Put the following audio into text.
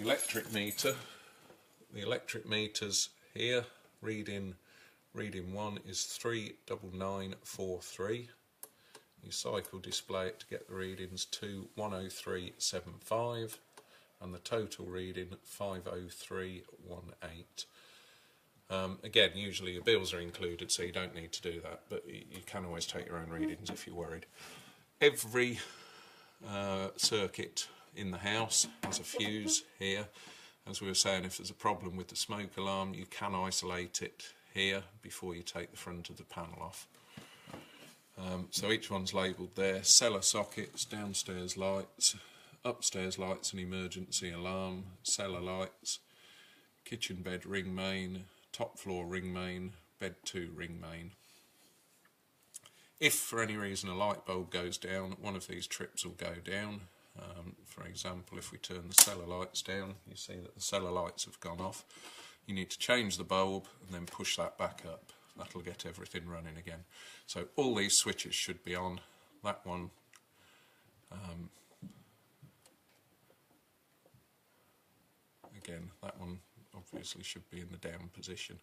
electric meter. The electric meters here, reading reading one is 39943. You cycle display it to get the readings to 10375 and the total reading 50318. Um, again, usually your bills are included, so you don't need to do that, but you can always take your own readings if you're worried. Every uh, circuit in the house has a fuse here. As we were saying, if there's a problem with the smoke alarm, you can isolate it here before you take the front of the panel off. Um, so each one's labelled there, cellar sockets, downstairs lights, upstairs lights and emergency alarm, cellar lights, kitchen bed ring main, top floor ring main, bed 2 ring main. If for any reason a light bulb goes down, one of these trips will go down. Um, for example, if we turn the cellar lights down, you see that the cellar lights have gone off. You need to change the bulb and then push that back up. That'll get everything running again. So all these switches should be on. That one um, again, that one obviously should be in the down position.